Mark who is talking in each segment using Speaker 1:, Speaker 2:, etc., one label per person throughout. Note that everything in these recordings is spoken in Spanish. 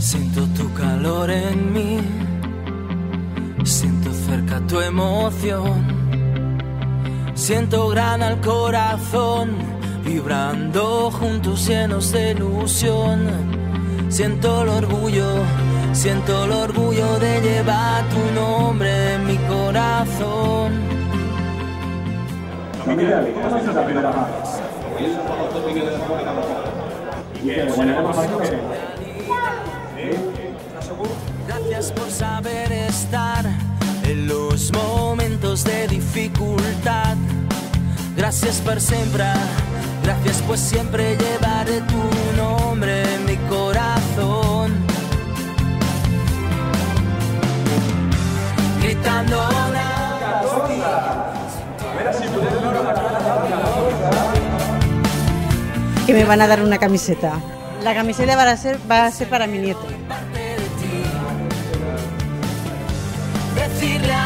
Speaker 1: Siento tu calor en mí, siento cerca tu emoción. Siento gran al corazón, vibrando juntos llenos de ilusión. Siento el orgullo, siento el orgullo de llevar tu nombre en mi corazón. Momentos de dificultad. Gracias por siempre, gracias por siempre llevaré tu nombre en mi corazón. Gritando
Speaker 2: que me van a dar una camiseta. La camiseta va a ser, va a ser para mi nieto.
Speaker 1: Decirle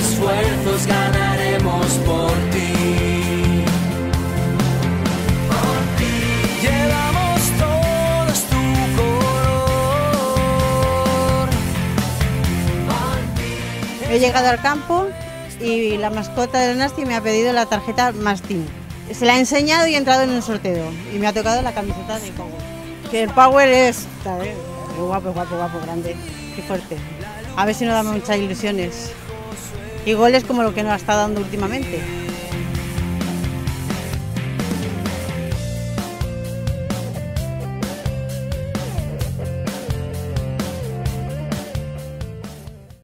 Speaker 1: esfuerzos ganaremos por ti.
Speaker 2: He llegado al campo y la mascota del Nasty me ha pedido la tarjeta Mastín. Se la he enseñado y he entrado en el sorteo. Y me ha tocado la camiseta de Power. Que el Power es... guapo, guapo, guapo, grande. Qué fuerte. A ver si nos damos muchas ilusiones. Y goles como lo que nos está dando últimamente.